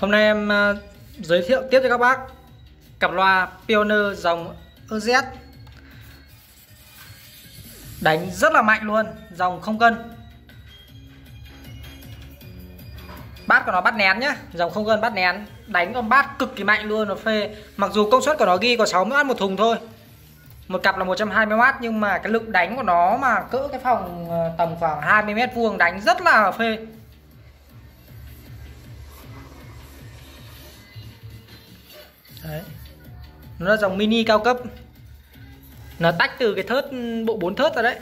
Hôm nay em à, giới thiệu tiếp cho các bác cặp loa Pioneer dòng EZ Đánh rất là mạnh luôn, dòng không cân. Bát của nó bắt nén nhá, dòng không cân bắt nén. Đánh con bát cực kỳ mạnh luôn, nó phê. Mặc dù công suất của nó ghi có 60W một thùng thôi. Một cặp là 120W nhưng mà cái lực đánh của nó mà cỡ cái phòng ờ, tầm khoảng 20 mét vuông đánh rất là phê. Đấy. Nó là dòng mini cao cấp. Nó tách từ cái thớt, bộ 4 thớt ra đấy.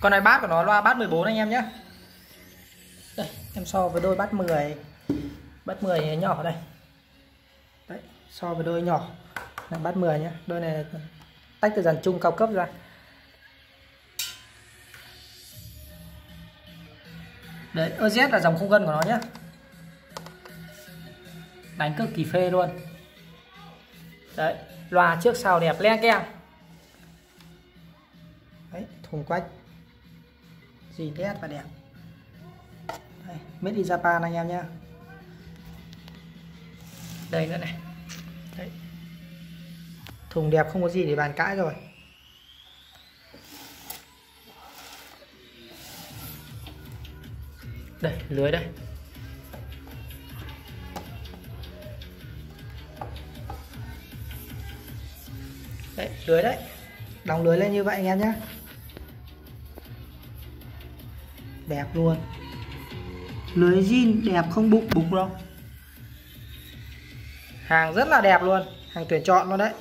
Con này bát của nó loa bát 14 anh em nhé. Đây, em so với đôi bát 10 Bát 10 nhỏ đây. Đấy, so với đôi nhỏ. Là bát 10 nhé. Đôi này tách từ dàn chung cao cấp ra. Đấy OZ là dòng không gân của nó nhé đánh cực kỳ phê luôn. Đấy loa trước sau đẹp len keng. Đấy thùng quách. Gì nét và đẹp. Đây, made in Japan anh em nhé đây nữa này. Đấy. Thùng đẹp không có gì để bàn cãi rồi. Đây lưới đây đấy, lưới đấy. Đóng lưới lên như vậy anh em nhé đẹp luôn. Lưới zin đẹp không bụng bục đâu. Hàng rất là đẹp luôn. Hàng tuyển chọn luôn đấy.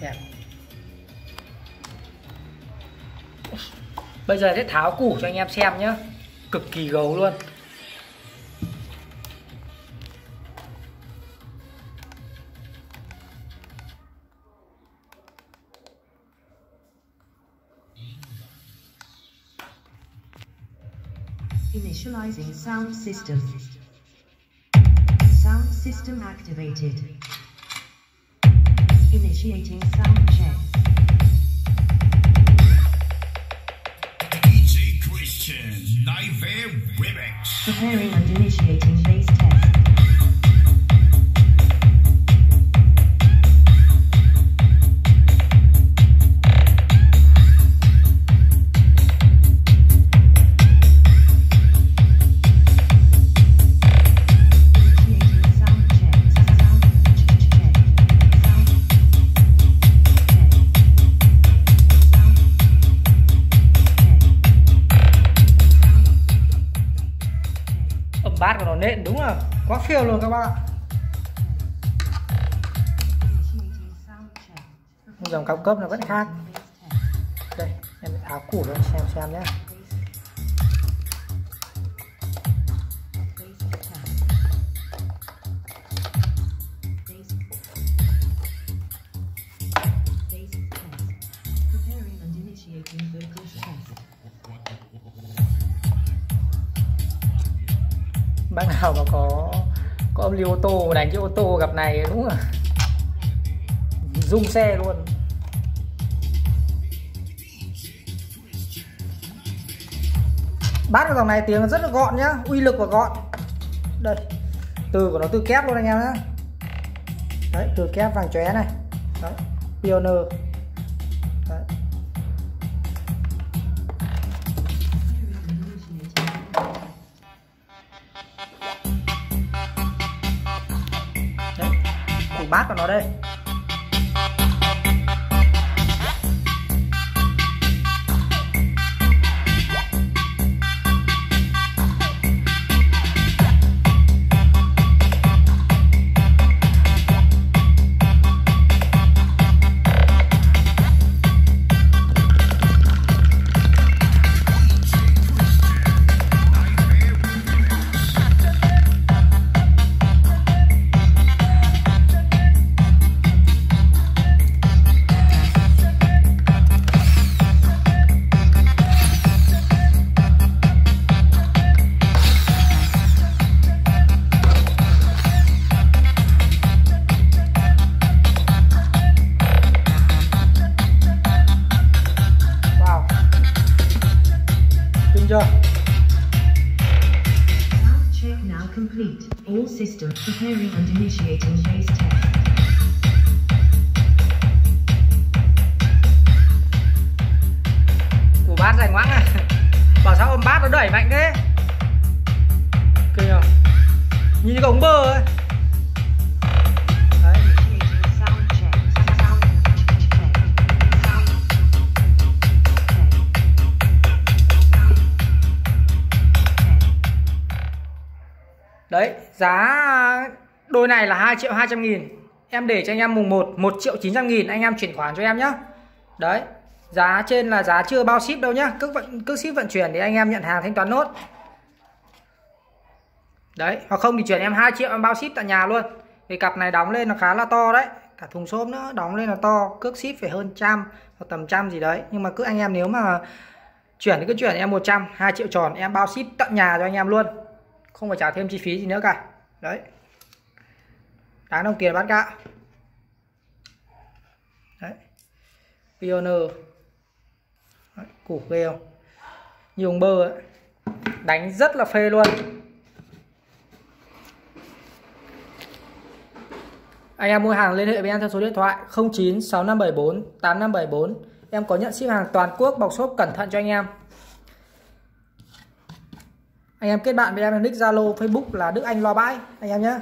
Đẹp bây giờ sẽ tháo củ cho anh em xem nhé cực kỳ gấu luôn Initializing sound system. Sound system activated. Initiating Hey. Nện, đúng là quá phiêu luôn các bạn dòng cao cấp nó vẫn khác. Đây, em tháo củ lên, xem xem nhé bác nào mà có có âm ly ô tô đánh chiếc ô tô gặp này đúng là rung xe luôn. Bát của dòng này tiếng rất là gọn nhá, uy lực và gọn. Đây, từ của nó từ kép luôn anh em nhá. Đấy, từ kép vàng chóe này. Đấy, pioneer. Đấy. Bát của nó đây Preparing and initiating base test. của bát dài ngoãng à. Bảo sao ôm bát nó đẩy mạnh thế? Kinh không như cái ống bơ ấy. Đấy giá đôi này là 2 triệu 200 nghìn. Em để cho anh em mùng 1 1 triệu 900 nghìn, anh em chuyển khoản cho em nhé đấy, giá trên là giá chưa bao ship đâu nhá. Cước vận cước ship vận chuyển thì anh em nhận hàng thanh toán nốt. Đấy, hoặc không thì chuyển em 2 triệu em bao ship tại nhà luôn. Vì cặp này đóng lên nó khá là to đấy. Cả thùng xốp nữa, đóng lên là to. Cước ship phải hơn trăm hoặc tầm trăm gì đấy. Nhưng mà cứ anh em nếu mà chuyển thì cứ chuyển em 100 2 triệu tròn, em bao ship tận nhà cho anh em luôn. Không phải trả thêm chi phí gì nữa cả. Đấy đáng đồng tiền bán gạo đấy. Pioneer. Đấy, củ ghê không nhiều bơ ấy. đánh rất là phê luôn. Anh em mua hàng liên hệ với em theo số điện thoại 09 6574 8574 em có nhận ship hàng toàn quốc bọc xốp cẩn thận cho anh em. Anh em kết bạn với em là nick Zalo Facebook là Đức Anh Lo Bãi. Anh em nhé.